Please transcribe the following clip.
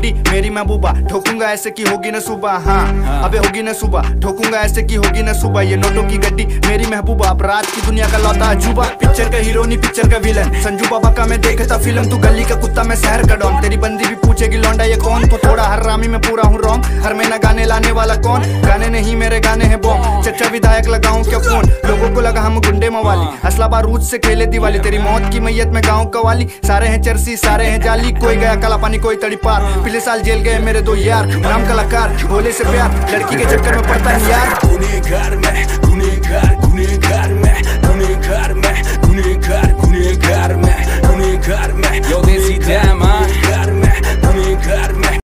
गड्डी मेरी महबूबा ठोकूँगा ऐसे की होगी ना सुबह हाँ। अबे होगी न सुबह ठोकूँगा ऐसे की होगी ना सुबह। ये नोटों की गड्डी मेरी महबूबा अब रात की दुनिया का लौता अजूबा। पिक्चर का हीरो नहीं पिक्चर का विलन संजू बाबा का मैं देखता फ़िल्म तू गली का कुत्ता मैं शहर का डॉन। तेरी बंदी भी पूछेगी लौंडा ये कौन? तू थोड़ा हर रामी में पूरा हूँ रॉन्ग। हर महीना गाने लाने वाला कौन? गाने नहीं मेरे गाने हैं बॉम चर्चा विधायक लगाऊँ क्या फ़ोन लोगों को लगा गुंडे मवाली। असला बारूद से खेले दिवाली। तेरी मौत की मैयत में गाँव कवाली। सारे हैं चरसी सारे हैं जाली। कोई गया काला पानी कोई तड़ी पार। पिछले साल जेल गए मेरे दो यार। राम कलाकार भोले से प्यार। लड़की के चक्कर में पड़ता है यार। गुनेगार मैं गुनेगार गुनेगार मैं गुनेगार मैं गुनेगार गुनेगार मैं गुनेगार मैं। Yo, Desi Dam,